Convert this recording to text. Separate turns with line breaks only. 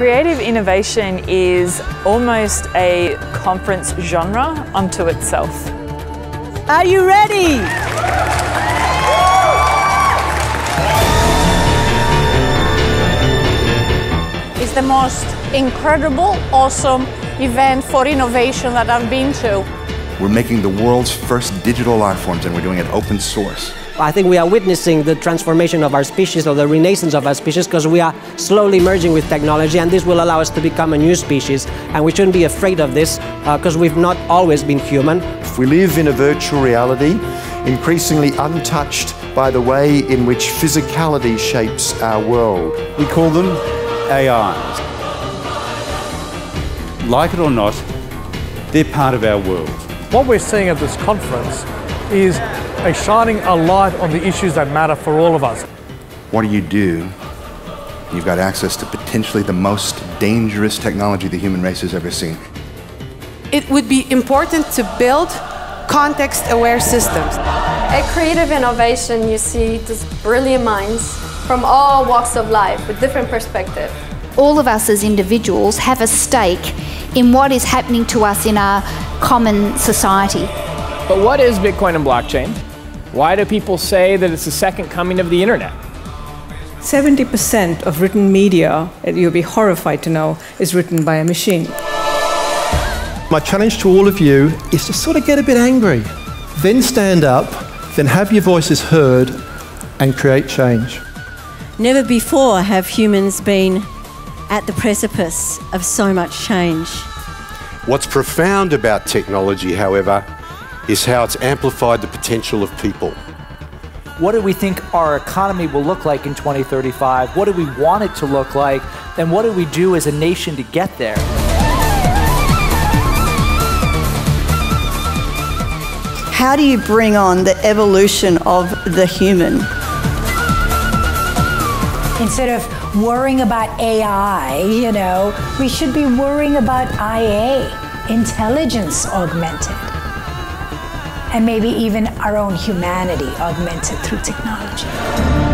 Creative innovation is almost a conference genre unto itself.
Are you ready?
It's the most incredible, awesome event for innovation that I've been to.
We're making the world's first digital art forms and we're doing it open source.
I think we are witnessing the transformation of our species or the renaissance of our species because we are slowly merging with technology and this will allow us to become a new species and we shouldn't be afraid of this because uh, we've not always been human.
We live in a virtual reality increasingly untouched by the way in which physicality shapes our world.
We call them AIs. Like it or not, they're part of our world.
What we're seeing at this conference is a shining a light on the issues that matter for all of us.
What do you do? You've got access to potentially the most dangerous technology the human race has ever seen.
It would be important to build context-aware systems.
At creative innovation, you see these brilliant minds from all walks of life with different perspectives.
All of us as individuals have a stake in what is happening to us in our common society.
But what is Bitcoin and blockchain? Why do people say that it's the second coming of the internet?
70% of written media, eh, you'll be horrified to know, is written by a machine.
My challenge to all of you is to sort of get a bit angry, then stand up, then have your voices heard and create change.
Never before have humans been at the precipice of so much change.
What's profound about technology, however, is how it's amplified the potential of people.
What do we think our economy will look like in 2035? What do we want it to look like? And what do we do as a nation to get there?
How do you bring on the evolution of the human?
Instead of worrying about AI, you know, we should be worrying about IA, intelligence augmented and maybe even our own humanity augmented through technology.